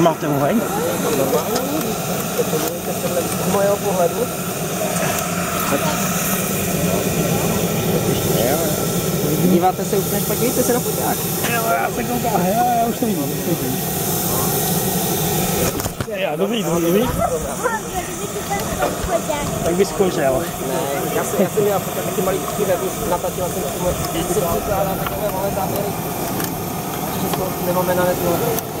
Normaal te hoeven. Normaal. Mooi op hoor. E vai até ser o frente para quem terceira para cá. É, um carro, é o segundo. É, duvido, duvido. Tak vyskoušel. Ne, já jsem, já não měl taky maličký rebus, naplatil jsem k tomu, ale takové malé záměry. Ještě nemám na netu.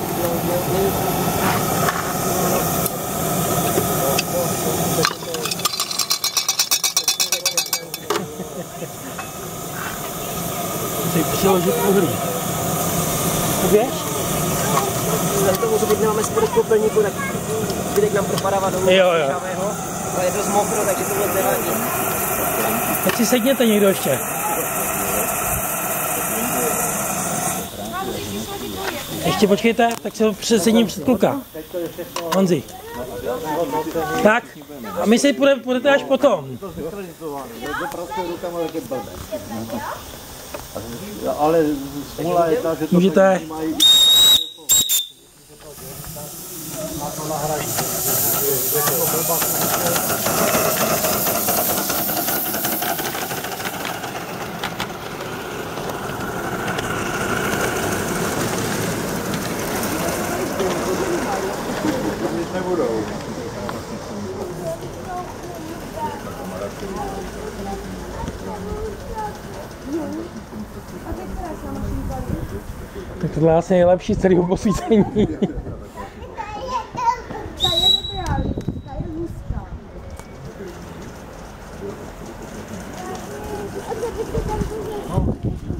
Musí přiložit uhlí. Běž? Vzhledem tomu, že teď nemáme spodek popelníku, tak zbytek nám propadává dolů. Jo, jo. Ale je dost mokro, takže to vůbec nevadí. Teď si sedněte někdo ještě. Ještě počkejte, tak se přesedním před kluka. Honzi. Tak, a my si půjdeme, půjdete až potom. Ale smula je ta, že to Můžete. mají nebudou. Tak tohle je asi nejlepší z celého posvícení.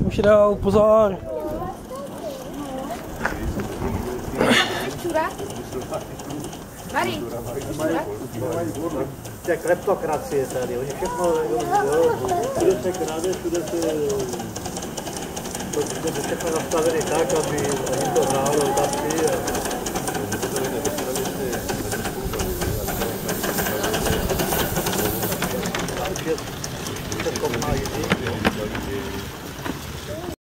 Už jdou, pozor. Čura? Marí. To je kleptokracie tady, oni všechno, jo, jo, všude se kráde, všude se... To, to by všechno nastavené tak, aby oni to hrálo taky.